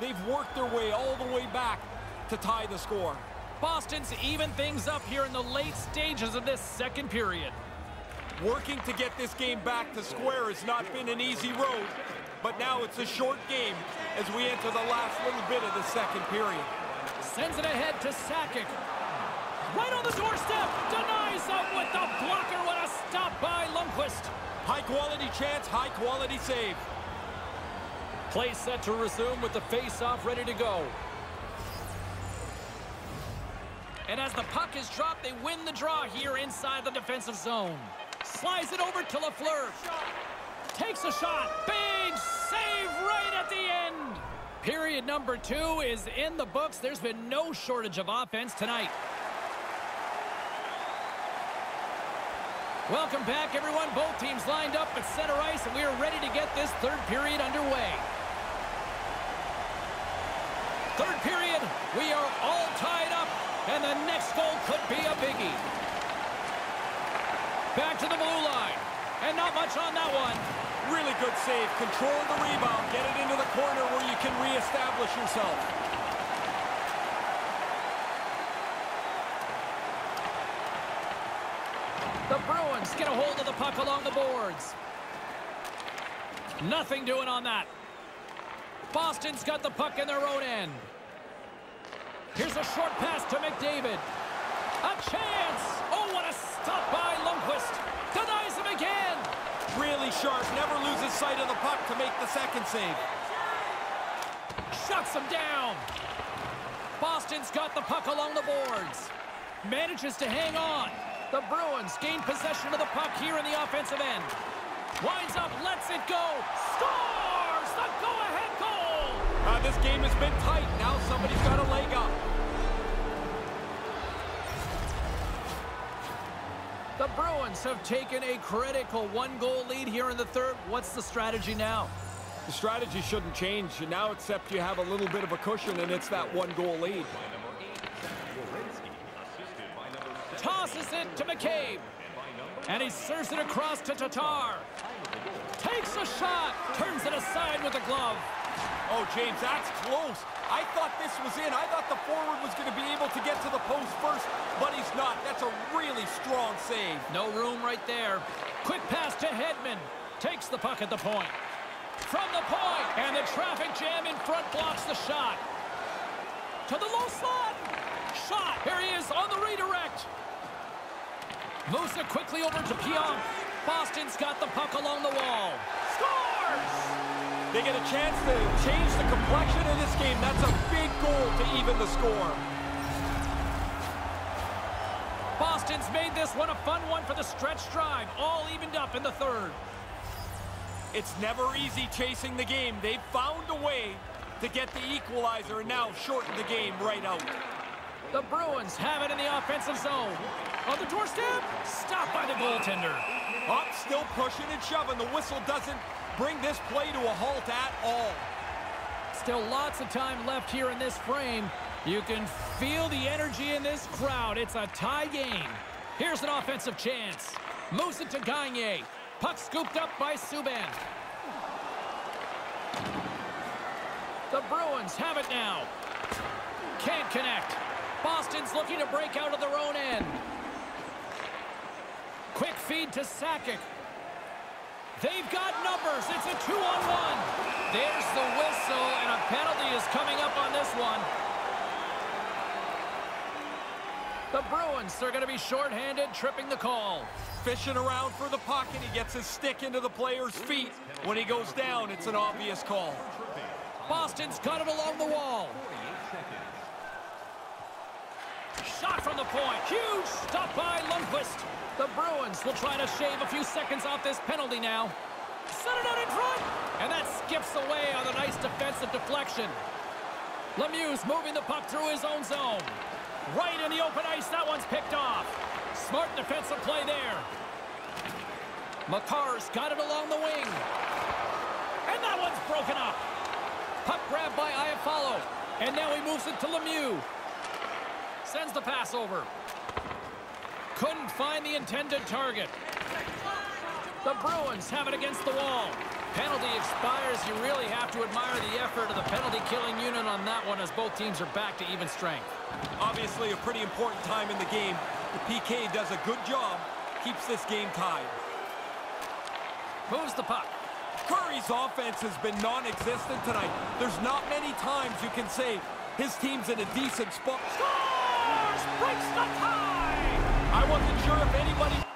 they've worked their way all the way back to tie the score. Boston's even things up here in the late stages of this second period. Working to get this game back to square has not been an easy road, but now it's a short game as we enter the last little bit of the second period. Sends it ahead to Sakic. Right on the doorstep. Denies him with the blocker. What a stop by Lundqvist. High quality chance, high quality save. Play set to resume with the face-off ready to go. And as the puck is dropped, they win the draw here inside the defensive zone. Slides it over to Lafleur. Takes a shot. Big save right at the end. Period number two is in the books. There's been no shortage of offense tonight. Welcome back, everyone. Both teams lined up at center ice, and we are ready to get this third period underway. Third period, we are all tied up, and the next goal could be a biggie. Back to the blue line, and not much on that one. Really good save. Control the rebound. Get it into the corner where you can reestablish yourself. The Bruins get a hold of the puck along the boards. Nothing doing on that. Boston's got the puck in their own end. Here's a short pass to McDavid. A chance! Oh, what a stop by Lundqvist. Denies him again. Really sharp. Never loses sight of the puck to make the second save. Shuts him down. Boston's got the puck along the boards. Manages to hang on. The Bruins gain possession of the puck here in the offensive end. Winds up, lets it go. Scores! The go-ahead goal! Uh, this game has been tight. Now somebody's got a leg up. The Bruins have taken a critical one-goal lead here in the third. What's the strategy now? The strategy shouldn't change now except you have a little bit of a cushion and it's that one-goal lead. Tosses it to McCabe. And he serves it across to Tatar. Takes a shot. Turns it aside with a glove. Oh, James, that's close. I thought this was in. I thought the forward was going to be able to get to the post first, but he's not. That's a really strong save. No room right there. Quick pass to Hedman. Takes the puck at the point. From the point, and the traffic jam in front blocks the shot. To the low slot. Shot. Here he is on the redirect. Moves it quickly over to Pionk. Boston's got the puck along the wall. Scores! They get a chance to change the complexion of this game. That's a big goal to even the score. Boston's made this one a fun one for the stretch drive. All evened up in the third. It's never easy chasing the game. They've found a way to get the equalizer and now shorten the game right out. The Bruins have it in the offensive zone. On the doorstep, stopped by the goaltender. Up, still pushing and shoving. The whistle doesn't bring this play to a halt at all. Still lots of time left here in this frame. You can feel the energy in this crowd. It's a tie game. Here's an offensive chance. Moves it to Gagne. Puck scooped up by Subban. The Bruins have it now. Can't connect. Boston's looking to break out of their own end. Quick feed to Sakic. They've got numbers. It's a two-on-one. There's the whistle, and a penalty is coming up on this one. The Bruins are going to be shorthanded, tripping the call. Fishing around for the puck, and he gets his stick into the player's feet. When he goes down, it's an obvious call. Boston's got it along the wall. Shot from the point. Huge stop by Lundqvist. The Bruins will try to shave a few seconds off this penalty now. Set it out in front. And that skips away on a nice defensive deflection. Lemieux moving the puck through his own zone. Right in the open ice, that one's picked off. Smart defensive play there. Makar's got it along the wing. And that one's broken up. Puck grabbed by Iafallo. And now he moves it to Lemieux. Sends the pass over. Couldn't find the intended target. The Bruins have it against the wall. Penalty expires. You really have to admire the effort of the penalty-killing unit on that one as both teams are back to even strength. Obviously a pretty important time in the game. The PK does a good job, keeps this game tied. Moves the puck. Curry's offense has been non-existent tonight. There's not many times you can say his team's in a decent spot. Scores! Breaks the tie! I wasn't sure if anybody...